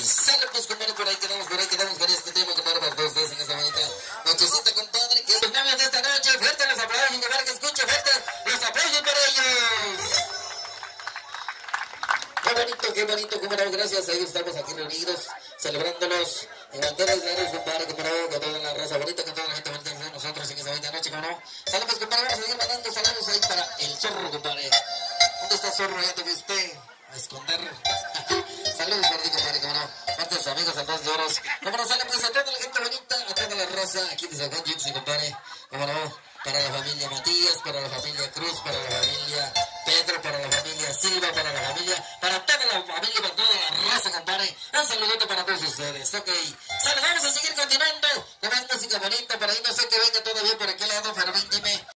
Sale pues compadre, por ahí quedamos, por ahí quedamos con este tema, compadre, para todos ustedes en esta bonita nochecita, compadre. Que los novios de esta noche, fuerte los aplausos, compadre, que escuche fuerte los aplausos para ellos. Qué bonito, qué bonito, compadre, gracias a ellos estamos aquí reunidos, celebrándolos en banderas de compadre, compadre, con toda la raza bonita, con toda la gente bonita de nosotros en esta bonita noche, compadre. Sale pues compadre, vamos a seguir mandando saludos ahí para el zorro, compadre. ¿Dónde está zorro? Ya te fuiste a esconder. Aquí de San Juan cómo no para la familia Matías, para la familia Cruz, para la familia Pedro, para la familia Silva, para la familia, para toda la familia, para toda la raza, compadre. Un saludo para todos ustedes. Ok, sale, vamos a seguir continuando con música bonita, para sé